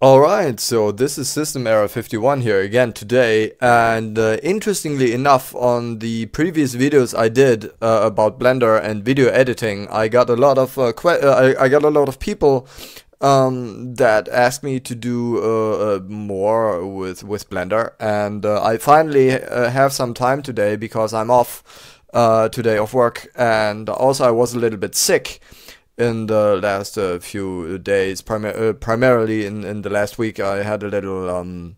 Alright, so this is System Error 51 here again today and uh, interestingly enough on the previous videos I did uh, about Blender and video editing I got a lot of uh, uh I, I, got a lot of people um, that asked me to do uh, uh, more with, with Blender and I finally have some time today because I'm off today of work and also I was a little bit sick in the last uh, few days, uh, primarily in, in the last week, I had a little um,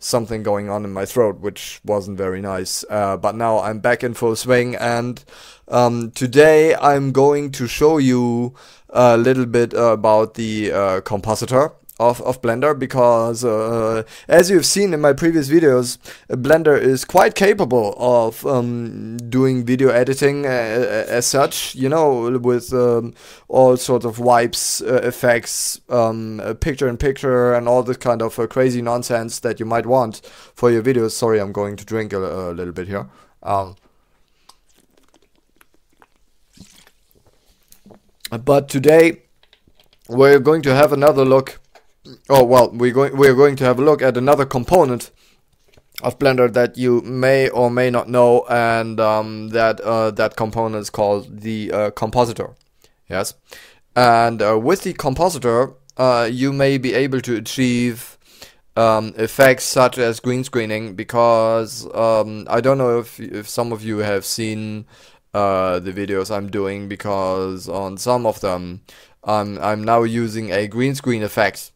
something going on in my throat, which wasn't very nice. Uh, but now I'm back in full swing, and um, today I'm going to show you a little bit about the uh, compositor of, of Blender because uh, as you've seen in my previous videos, Blender is quite capable of um, doing video editing uh, uh, as such, you know, with um, all sorts of wipes, uh, effects, um, picture in picture and all this kind of uh, crazy nonsense that you might want for your videos. Sorry, I'm going to drink a, a little bit here. Um, but today we're going to have another look oh well we're going we're going to have a look at another component of Blender that you may or may not know and um, that uh, that component is called the uh, compositor. Yes? And uh, with the compositor uh, you may be able to achieve um, effects such as green screening because um, I don't know if, if some of you have seen uh, the videos I'm doing because on some of them I'm now using a green screen effect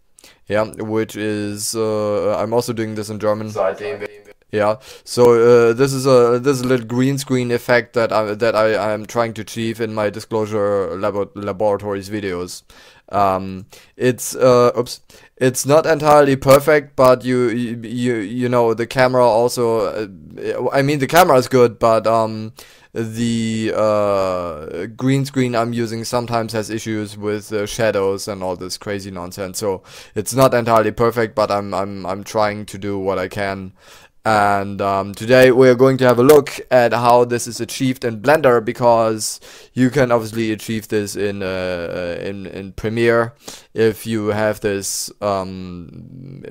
yeah, which is uh, I'm also doing this in German. Yeah, so uh, this is a this is a little green screen effect that I that I am trying to achieve in my disclosure labo laboratories videos. Um, it's uh, oops, it's not entirely perfect, but you you you know the camera also. Uh, I mean the camera is good, but um, the uh, green screen I'm using sometimes has issues with uh, shadows and all this crazy nonsense. So it's not entirely perfect, but I'm I'm I'm trying to do what I can. And um, today we're going to have a look at how this is achieved in Blender because you can obviously achieve this in uh, in in Premiere if you have this um,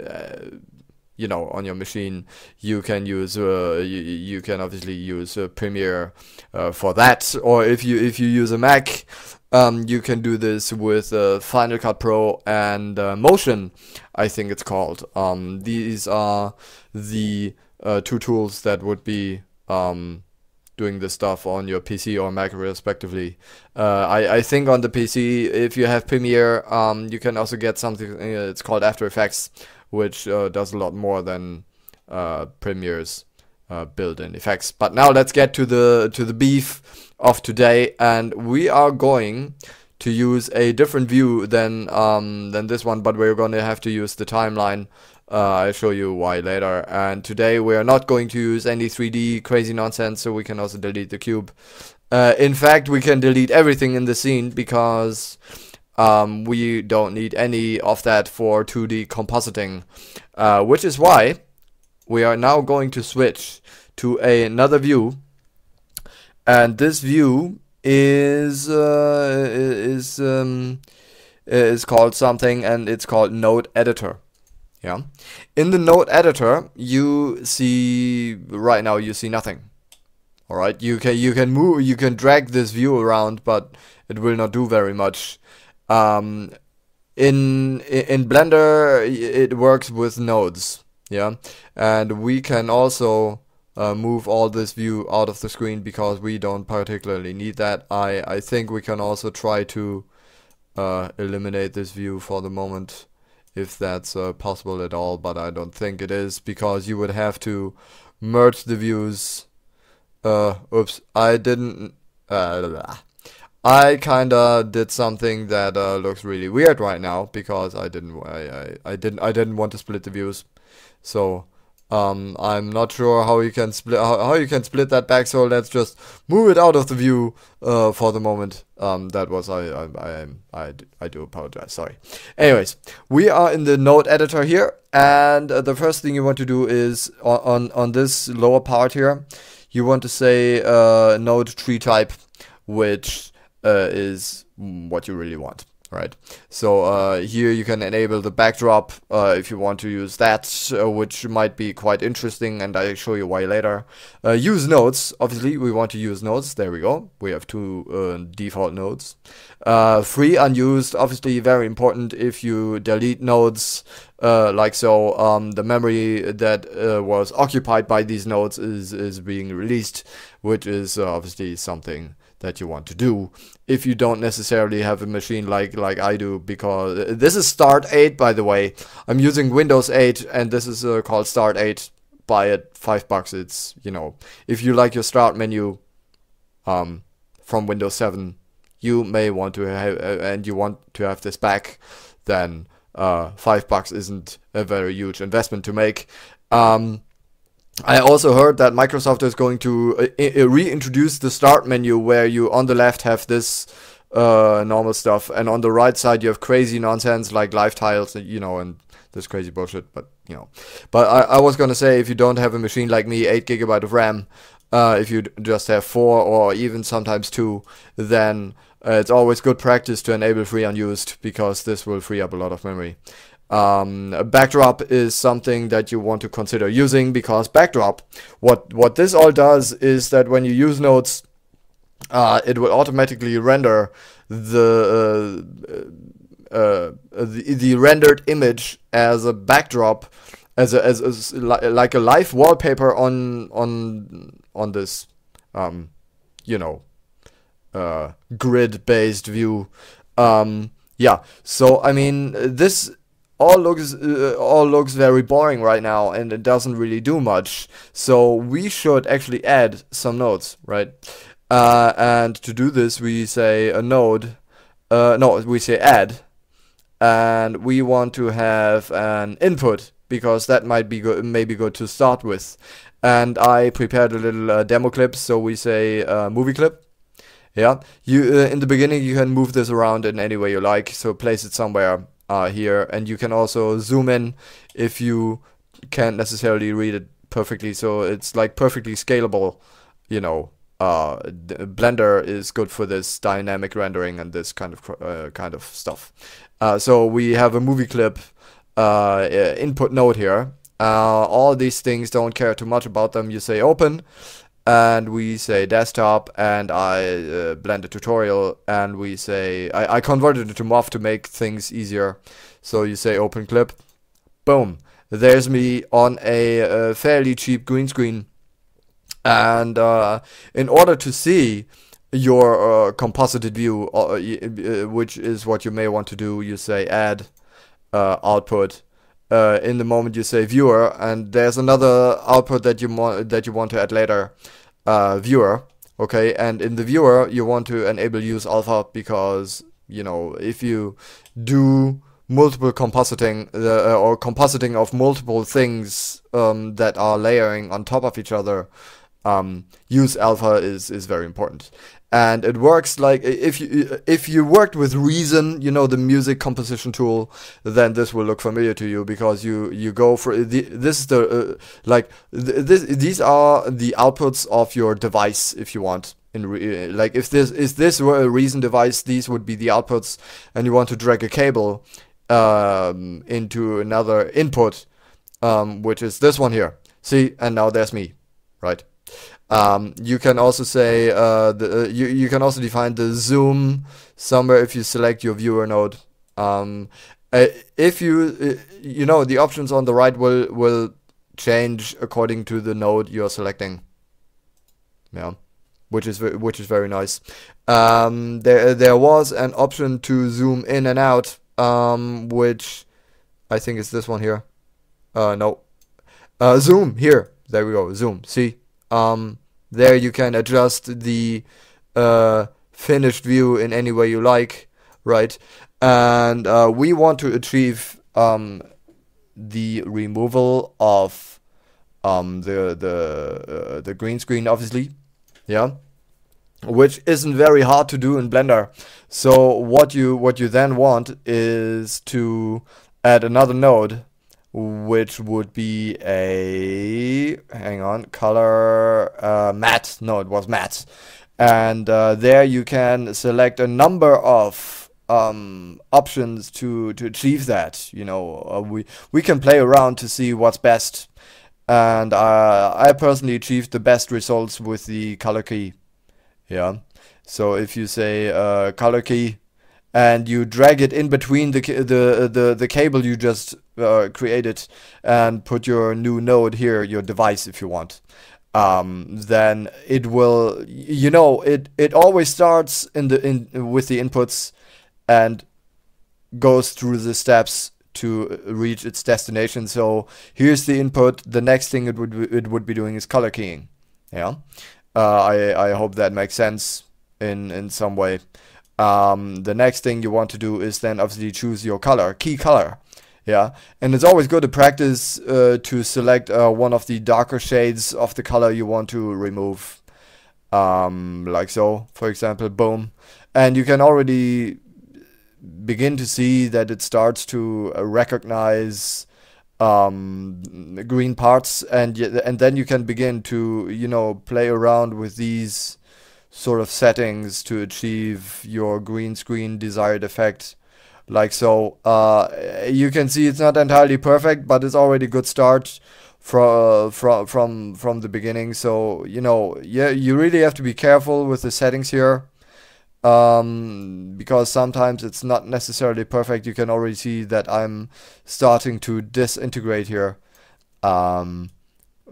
you know on your machine you can use uh, you, you can obviously use uh, Premiere uh, for that. Or if you if you use a Mac um, you can do this with uh, Final Cut Pro and uh, Motion I think it's called. Um, these are the uh, two tools that would be um, doing this stuff on your PC or Mac respectively. Uh, I, I think on the PC if you have Premiere um, you can also get something uh, it's called After Effects which uh, does a lot more than uh, Premiere's uh, built-in effects. But now let's get to the to the beef of today, and we are going to use a different view than um, than this one, but we're going to have to use the timeline. Uh, I'll show you why later. And today we are not going to use any 3D crazy nonsense, so we can also delete the cube. Uh, in fact, we can delete everything in the scene because um, we don't need any of that for 2D compositing, uh, which is why we are now going to switch to a, another view, and this view is uh, is um, is called something, and it's called Node Editor. Yeah, in the Node Editor, you see right now you see nothing. All right, you can you can move you can drag this view around, but it will not do very much. Um, in in Blender, it works with nodes, yeah, and we can also uh, move all this view out of the screen because we don't particularly need that. I I think we can also try to uh, eliminate this view for the moment if that's uh, possible at all, but I don't think it is because you would have to merge the views. Uh, oops, I didn't. Uh, I kinda did something that uh, looks really weird right now because I didn't I, I, I didn't I didn't want to split the views, so um, I'm not sure how you can split how, how, you can split that back. So let's just move it out of the view uh, for the moment. Um, that was I I, I I I do apologize. Sorry. Anyways, we are in the node editor here, and uh, the first thing you want to do is on on, on this lower part here, you want to say uh, node tree type, which uh, is what you really want. right? So uh, here you can enable the backdrop uh, if you want to use that, uh, which might be quite interesting, and I'll show you why later. Uh, use nodes, obviously we want to use nodes, there we go, we have two uh, default nodes. Uh, free unused, obviously very important if you delete nodes, like so, um, the memory that was occupied by these nodes is, is being released, which is obviously something that you want to do if you don't necessarily have a machine like like I do because uh, this is Start8 by the way. I'm using Windows 8 and this is uh, called Start8 buy it 5 bucks it's you know if you like your start menu um from Windows 7 you may want to have uh, and you want to have this back then uh 5 bucks isn't a very huge investment to make. Um I also heard that Microsoft is going to uh, reintroduce the start menu where you on the left have this uh, normal stuff and on the right side you have crazy nonsense like live tiles, you know, and this crazy bullshit. But you know, but I, I was gonna say if you don't have a machine like me, eight gigabyte of RAM, uh, if you just have four or even sometimes two, then uh, it's always good practice to enable free unused because this will free up a lot of memory. Um, backdrop is something that you want to consider using because backdrop, what what this all does is that when you use nodes, uh, it will automatically render the, uh, uh, the the rendered image as a backdrop, as a, as, as li like a live wallpaper on on on this, um, you know, uh, grid based view. Um, yeah, so I mean this all looks uh, all looks very boring right now and it doesn't really do much. So we should actually add some nodes right? Uh, and to do this we say a node uh, no we say add. And we want to have an input because that might be good maybe good to start with. And I prepared a little uh, demo clip. So we say uh, movie clip. Yeah. You uh, in the beginning you can move this around in any way you like. So place it somewhere here. And you can also zoom in if you can't necessarily read it perfectly. So it's like perfectly scalable you know. Uh, Blender is good for this dynamic rendering and this kind of uh, kind of stuff. Uh, so we have a movie clip uh, input node here. Uh, all these things don't care too much about them. You say open and we say desktop and I uh, Blender tutorial and we say I, I converted it to MOV to make things easier. So you say open clip boom. There's me on a, a fairly cheap green screen. And uh, in order to see your uh, composited view uh, uh, which is what you may want to do you say add uh, output uh, in the moment you say viewer, and there's another output that you want that you want to add later, uh, viewer. Okay, and in the viewer you want to enable use alpha because you know if you do multiple compositing uh, or compositing of multiple things um, that are layering on top of each other, um, use alpha is is very important and it works like if you if you worked with Reason, you know the music composition tool, then this will look familiar to you because you you go for the, this is the uh, like th this these are the outputs of your device if you want in like if this is this were a Reason device, these would be the outputs, and you want to drag a cable um, into another input, um, which is this one here. See, and now there's me, right? Um, you can also say uh, the, uh, you you can also define the zoom somewhere if you select your viewer node. Um, uh, if you uh, you know the options on the right will will change according to the node you're selecting. Yeah, which is which is very nice. Um, there there was an option to zoom in and out, um, which I think is this one here. Uh, no, uh, zoom here. There we go. Zoom. See um, there you can adjust the uh, finished view in any way you like, right? And uh, we want to achieve um, the removal of um, the the uh, the green screen, obviously, yeah, which isn't very hard to do in Blender. So what you what you then want is to add another node which would be a hang on color uh, matte no it was matte and uh, there you can select a number of um, options to to achieve that. You know, uh, we we can play around to see what's best, and uh, I personally achieved the best results with the color key. Yeah, so if you say uh, color key, and you drag it in between the the the the cable you just uh, created, and put your new node here, your device, if you want. Um, then it will, you know, it it always starts in the in with the inputs and goes through the steps to reach its destination. So here's the input. The next thing it would it would be doing is color keying. Yeah, uh, I I hope that makes sense in in some way. Um, the next thing you want to do is then obviously choose your color, key color. Yeah, and it's always good to practice uh, to select uh, one of the darker shades of the color you want to remove. Um, like so, for example, boom. And you can already begin to see that it starts to uh, recognize um, green parts, and and then you can begin to you know play around with these sort of settings to achieve your green screen desired effect. Like so, uh, you can see it's not entirely perfect, but it's already a good start from from from from the beginning. So you know, yeah, you really have to be careful with the settings here um, because sometimes it's not necessarily perfect. You can already see that I'm starting to disintegrate here. Um,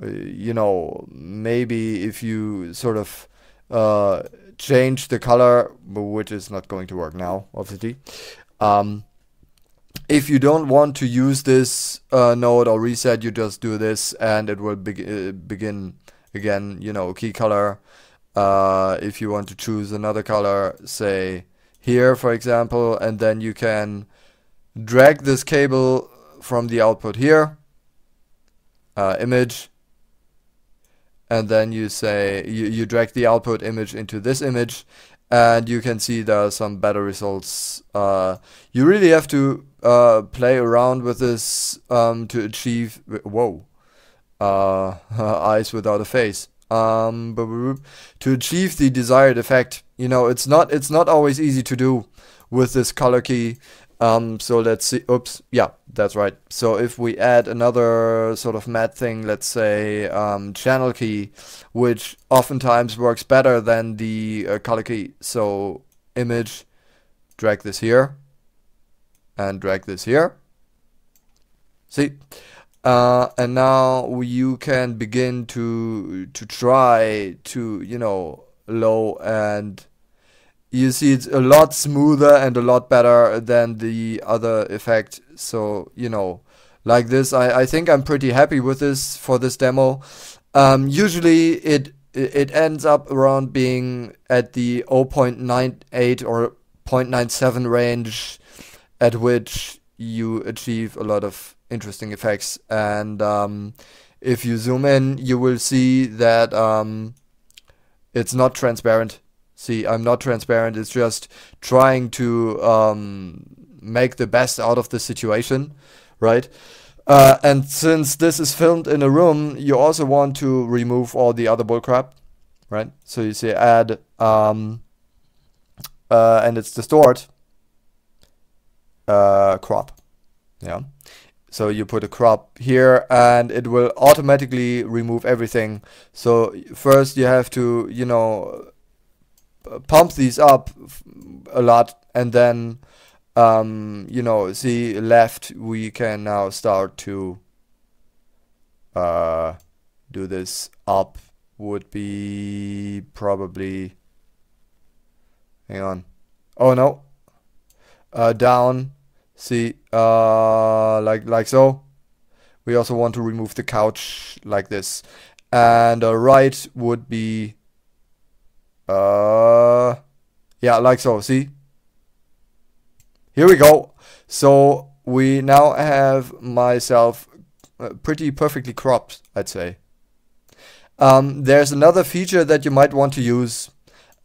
you know, maybe if you sort of uh, change the color, which is not going to work now, obviously. Um, if you don't want to use this uh, node or reset, you just do this and it will be uh, begin again, you know, key color. Uh, if you want to choose another color, say here, for example, and then you can drag this cable from the output here, uh, image, and then you say you, you drag the output image into this image and you can see there are some better results. Uh, you really have to uh, play around with this um, to achieve, whoa, uh, eyes without a face um, to achieve the desired effect. You know, it's not it's not always easy to do with this color key. Um, so let's see. Oops, yeah, that's right. So if we add another sort of matte thing, let's say um, channel key, which oftentimes works better than the uh, color key. So image, drag this here, and drag this here. See, uh, and now you can begin to to try to you know low and you see it's a lot smoother and a lot better than the other effect so you know like this I, I think I'm pretty happy with this for this demo um, usually it it ends up around being at the 0.98 or 0.97 range at which you achieve a lot of interesting effects. And um, if you zoom in, you will see that um, it's not transparent. See, I'm not transparent. It's just trying to um, make the best out of the situation, right? Uh, and since this is filmed in a room, you also want to remove all the other bullcrap, right? So you say add, um, uh, and it's distort, uh, crop, yeah. So you put a crop here and it will automatically remove everything. So first you have to, you know, pump these up a lot and then, um, you know, see left, we can now start to uh, do this up would be probably, hang on. Oh no, uh, down See, uh, like like so. We also want to remove the couch like this. And uh, right would be, uh, yeah, like so, see? Here we go. So we now have myself uh, pretty perfectly cropped, I'd say. Um, there's another feature that you might want to use,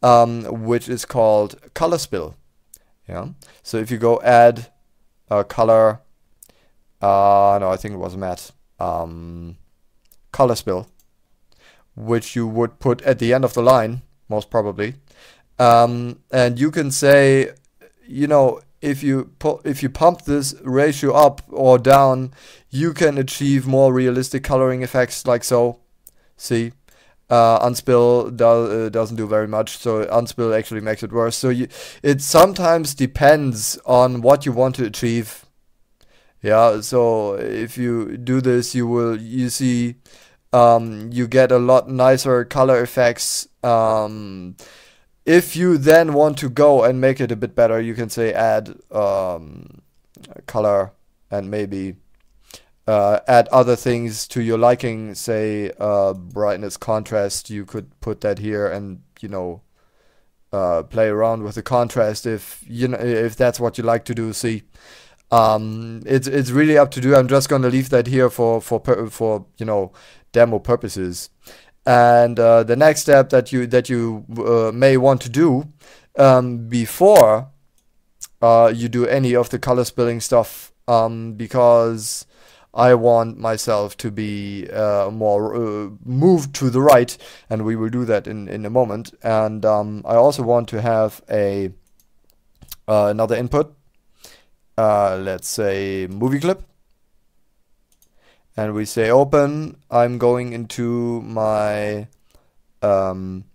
um, which is called color spill. Yeah. So if you go add uh, color. Uh, no, I think it was matte. Um, color spill, which you would put at the end of the line, most probably. Um, and you can say, you know if you if you pump this ratio up or down, you can achieve more realistic coloring effects like so. See, uh, unspill do, uh, doesn't do very much, so unspill actually makes it worse. So you, it sometimes depends on what you want to achieve. Yeah, so if you do this, you will you see um, you get a lot nicer color effects. Um, if you then want to go and make it a bit better, you can say add um, color and maybe uh, add other things to your liking. Say uh, brightness, contrast. You could put that here and you know uh, play around with the contrast if you know if that's what you like to do. See, um, it's it's really up to do. I'm just gonna leave that here for for for you know demo purposes. And uh, the next step that you that you uh, may want to do um, before uh, you do any of the color spilling stuff, um, because I want myself to be uh, more uh, moved to the right, and we will do that in in a moment. And um, I also want to have a uh, another input. let's say movie clip and we say open, I'm going into my um,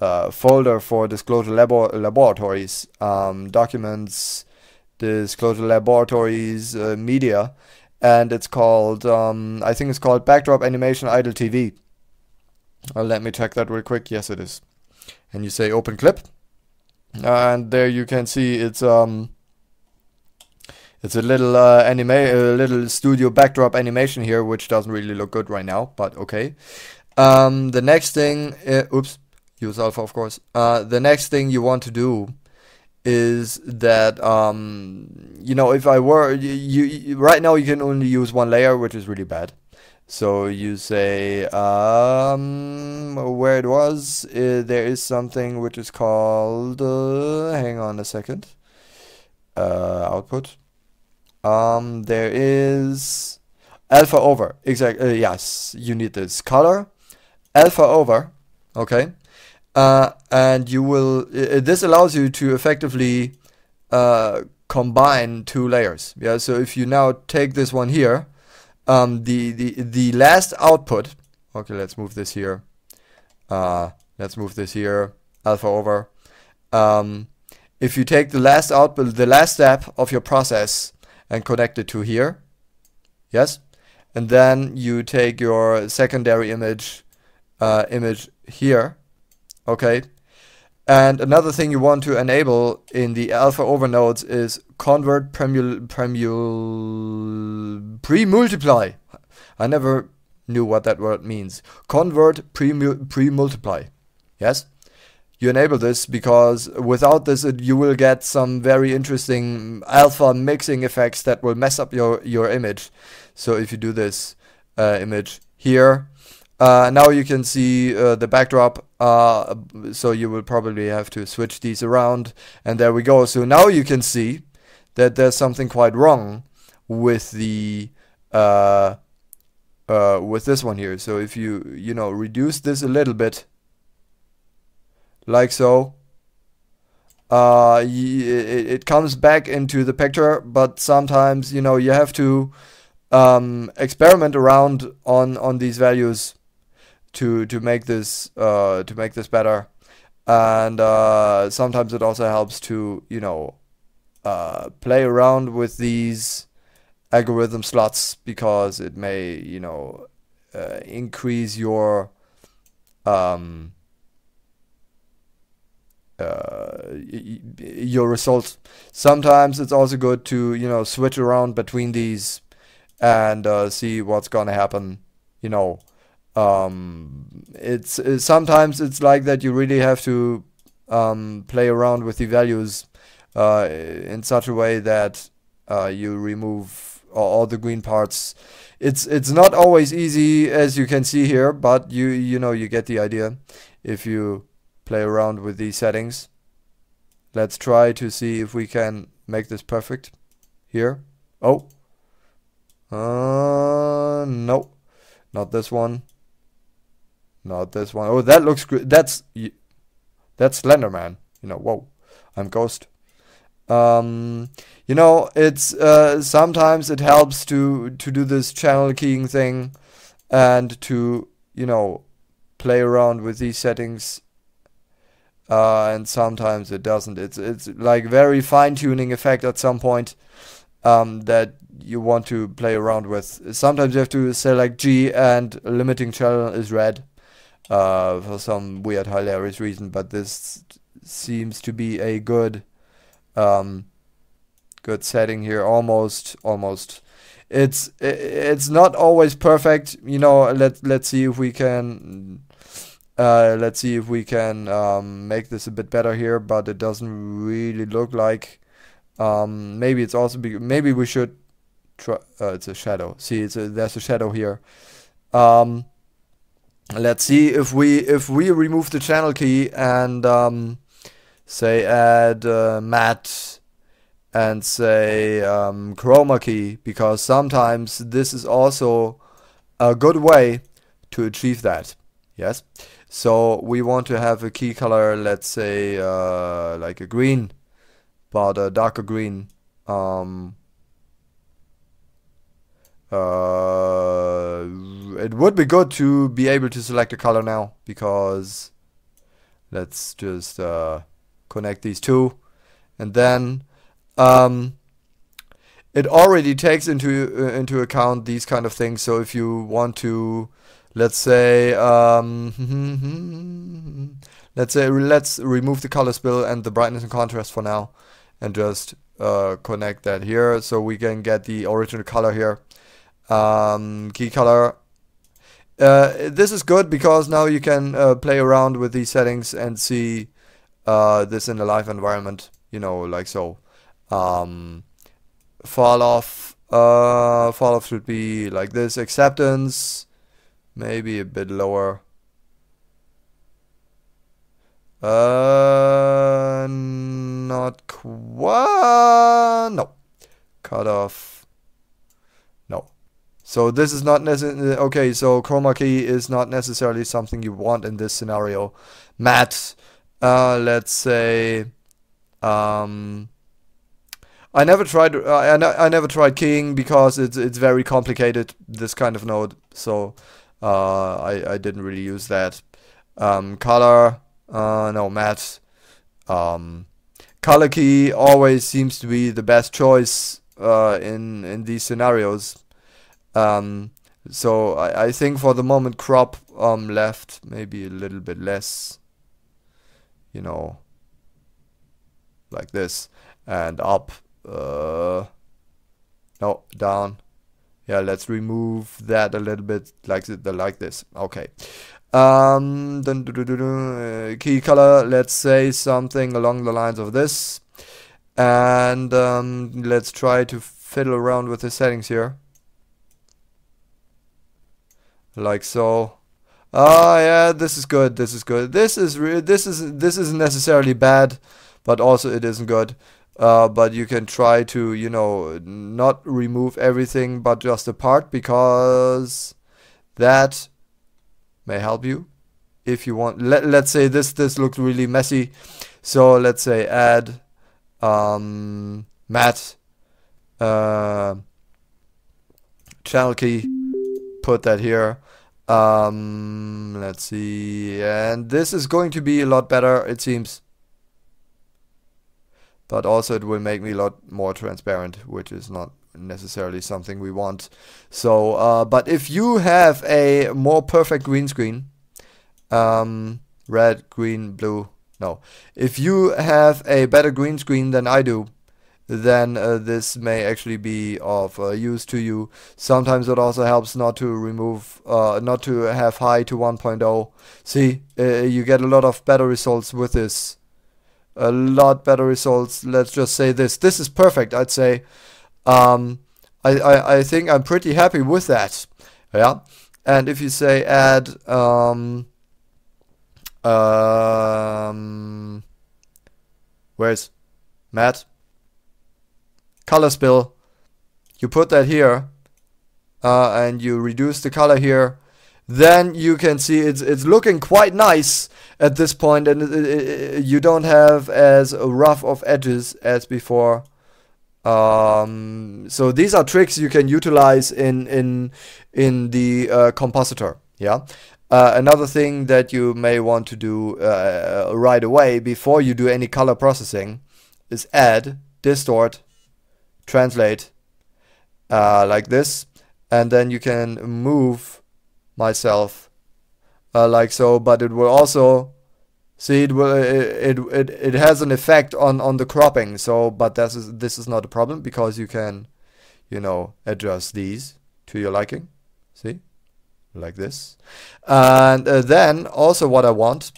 uh, folder for disclosure labor laboratories, um, documents, disclosure laboratories, uh, media, and it's called, um, I think it's called backdrop animation idle TV. Uh, let me check that real quick. Yes, it is. And you say open clip, and there you can see it's um it's a little uh, anime, a little studio backdrop animation here, which doesn't really look good right now, but okay. Um, the next thing, uh, oops, use alpha of course. Uh, the next thing you want to do is that um, you know if I were you, you right now you can only use one layer, which is really bad. So you say um, where it was, uh, there is something which is called. Uh, hang on a second. Uh, output. Um, there is alpha over. Exactly. Uh, yes, you need this color alpha over. Okay. Uh, and you will. Uh, this allows you to effectively uh, combine two layers. Yeah. So if you now take this one here, um, the the the last output. Okay, let's move this here. Uh, let's move this here. Alpha over. Um, if you take the last output, the last step of your process and connect it to here. Yes? And then you take your secondary image uh, image here. Okay. And another thing you want to enable in the alpha over nodes is convert premul premul pre-multiply. I never knew what that word means. Convert pre-multiply. Yes? You enable this because without this it, you will get some very interesting alpha mixing effects that will mess up your your image. So if you do this uh, image here uh, now you can see uh, the backdrop uh, so you will probably have to switch these around and there we go. So now you can see that there's something quite wrong with the uh, uh, with this one here. So if you you know reduce this a little bit like so. Uh, it, it comes back into the picture, but sometimes you know you have to um, experiment around on on these values to to make this uh, to make this better, and uh, sometimes it also helps to you know uh, play around with these algorithm slots because it may you know uh, increase your um, uh, your results. Sometimes it's also good to you know switch around between these and uh, see what's gonna happen. You know, um, it's, it's, sometimes it's like that. You really have to um, play around with the values uh, in such a way that uh, you remove all the green parts. It's it's not always easy as you can see here, but you you know you get the idea. If you play around with these settings. Let's try to see if we can make this perfect here. Oh. Uh, no. Not this one. Not this one. Oh, that looks good. That's that's Slenderman. You know, whoa. I'm Ghost. Um, you know, it's uh, sometimes it helps to to do this channel keying thing and to you know play around with these settings. Uh, and sometimes it doesn't. It's it's like very fine tuning effect at some point um, that you want to play around with. Sometimes you have to select G and limiting channel is red uh, for some weird hilarious reason, but this seems to be a good um, good setting here. Almost, almost. It's it's not always perfect. You know. Let let's see if we can. Uh, let's see if we can um, make this a bit better here, but it doesn't really look like. Um, maybe it's also be maybe we should try. Uh, it's a shadow. See, it's a, there's a shadow here. Um, let's see if we if we remove the channel key and um, say add uh, matte and say um, chroma key because sometimes this is also a good way to achieve that yes so we want to have a key color let's say uh, like a green but a darker green um, uh, it would be good to be able to select a color now because let's just uh, connect these two and then um, it already takes into uh, into account these kind of things. So if you want to, let's say, um, let's say let's remove the color spill and the brightness and contrast for now, and just uh, connect that here, so we can get the original color here. Um, key color. Uh, this is good because now you can uh, play around with these settings and see uh, this in a live environment. You know, like so. Um, fall off, uh, fall off should be like this. Acceptance, maybe a bit lower. Uh, not quite. No. Cut off. No. So this is not necessarily okay. So chroma key is not necessarily something you want in this scenario. Matte. Uh, let's say. Um, I never tried. Uh, I, I never tried keying because it's it's very complicated. This kind of node, so uh, I I didn't really use that. Um, color, uh, no matte. Um, color key always seems to be the best choice uh, in in these scenarios. Um, so I, I think for the moment crop um left maybe a little bit less. You know, like this and up uh, no, down. Yeah, let's remove that a little bit like the like this. Okay. Um, dun, dun, dun, uh, key color. Let's say something along the lines of this, and um, let's try to fiddle around with the settings here, like so. Ah, yeah, this is good. This is good. This is this is this isn't necessarily bad, but also it isn't good. Uh, but you can try to, you know, not remove everything but just a part because that may help you if you want. Let, let's say this, this looks really messy. So let's say add um, matte uh, channel key, put that here. Um, let's see, and this is going to be a lot better, it seems but also it will make me a lot more transparent, which is not necessarily something we want. So, uh, but if you have a more perfect green screen, um, red, green, blue, no, if you have a better green screen than I do, then uh, this may actually be of uh, use to you. Sometimes it also helps not to remove, uh, not to have high to 1.0. See, uh, you get a lot of better results with this a lot better results. Let's just say this. This is perfect, I'd say. Um, I, I, I think I'm pretty happy with that. Yeah. And if you say add um, um, where's matte? color spill, you put that here uh, and you reduce the color here, then you can see it's it's looking quite nice at this point and it, it, it, you don't have as rough of edges as before. Um, so these are tricks you can utilize in in in the uh, compositor yeah? Uh, another thing that you may want to do uh, right away before you do any color processing is add distort translate uh, like this and then you can move myself. Uh, like so but it will also see it will it, it it has an effect on on the cropping. So but this is this is not a problem because you can you know adjust these to your liking. See? Like this. And uh, then also what I want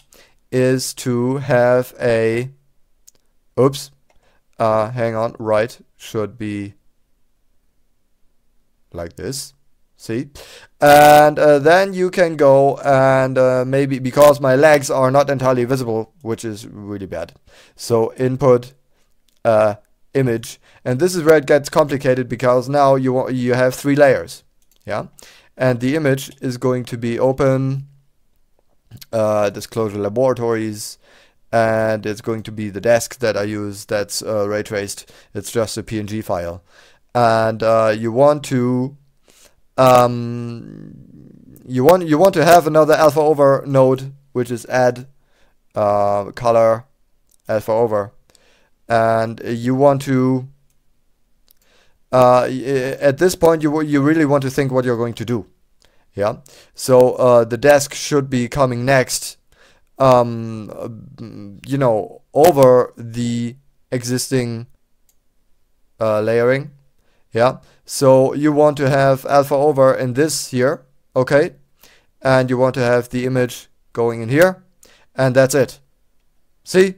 is to have a oops uh, hang on right should be like this see? And uh, then you can go and uh, maybe because my legs are not entirely visible which is really bad. So input uh, image. And this is where it gets complicated because now you you have three layers yeah? And the image is going to be open uh, disclosure laboratories and it's going to be the desk that I use that's uh, ray traced it's just a PNG file. And uh, you want to um, you want you want to have another alpha over node which is add uh, color alpha over. And you want to uh, at this point you you really want to think what you're going to do. Yeah? So uh, the desk should be coming next um, you know over the existing uh, layering yeah? So you want to have alpha over in this here okay? And you want to have the image going in here and that's it. See?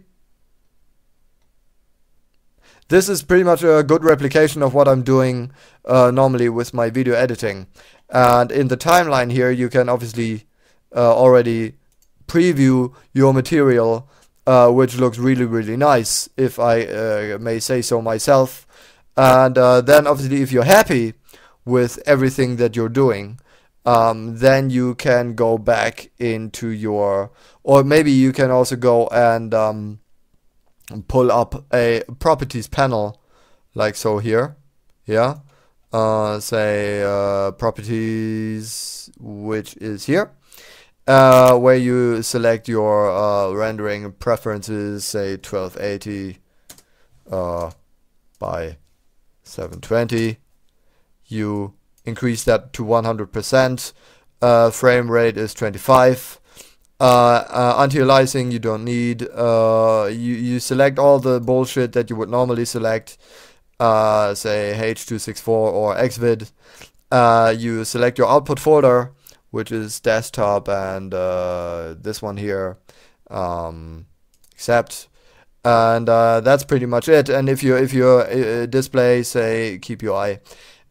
This is pretty much a good replication of what I'm doing uh, normally with my video editing. And in the timeline here you can obviously uh, already preview your material uh, which looks really really nice if I uh, may say so myself and uh, then obviously if you're happy with everything that you're doing um, then you can go back into your or maybe you can also go and um, pull up a properties panel like so here yeah? Uh, say uh, properties which is here uh, where you select your uh, rendering preferences say 1280 uh, by 720 you increase that to 100% uh, frame rate is 25 uh, uh, anti-aliasing you don't need. Uh, you, you select all the bullshit that you would normally select. Uh, say H264 or Xvid uh, you select your output folder which is desktop and this one here. Um, accept and uh, that's pretty much it. And if you if your uh, display say keep your eye,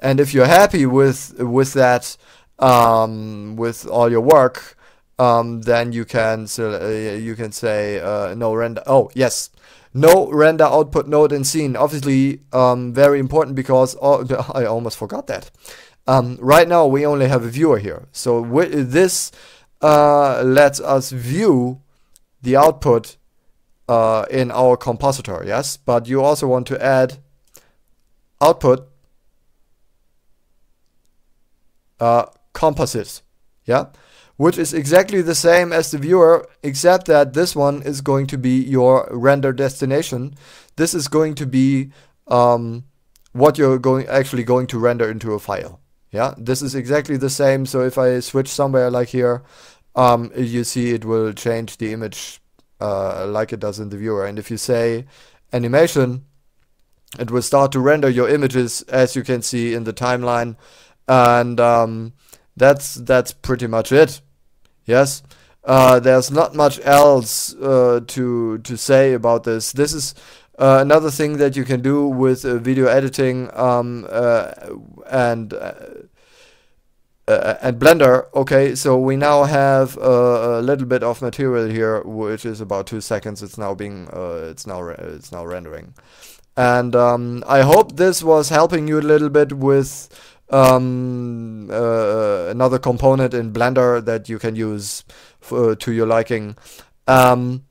and if you're happy with with that um, with all your work, um, then you can uh, you can say uh, no render. Oh yes, no render output node in scene. Obviously, um, very important because all, I almost forgot that. Um, right now we only have a viewer here, so this uh, lets us view the output uh, in our compositor, yes? But you also want to add output uh, composite, yeah? Which is exactly the same as the viewer, except that this one is going to be your render destination. This is going to be um, what you're going actually going to render into a file. Yeah, this is exactly the same. So if I switch somewhere like here, um, you see it will change the image uh, like it does in the viewer. And if you say animation, it will start to render your images as you can see in the timeline. And um, that's that's pretty much it. Yes. Uh, there's not much else uh, to to say about this. This is uh, another thing that you can do with uh, video editing um, uh, and uh, uh, and Blender, okay, so we now have uh, a little bit of material here, which is about two seconds. It's now being, uh, it's now, it's now rendering, and um, I hope this was helping you a little bit with um, uh, another component in Blender that you can use for, to your liking. Um,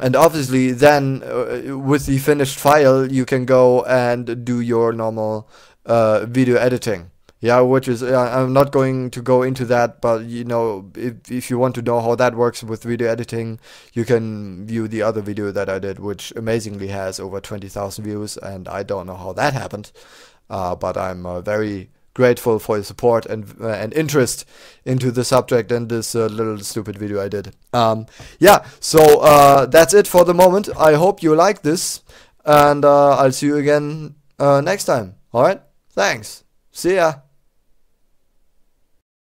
and obviously then uh, with the finished file you can go and do your normal uh, video editing yeah which is i'm not going to go into that but you know if, if you want to know how that works with video editing you can view the other video that i did which amazingly has over 20000 views and i don't know how that happened uh, but i'm uh, very grateful for your support and uh, and interest into the subject and this uh, little stupid video I did. Um, yeah, so uh, that's it for the moment. I hope you like this, and uh, I'll see you again uh, next time. All right, thanks. See ya.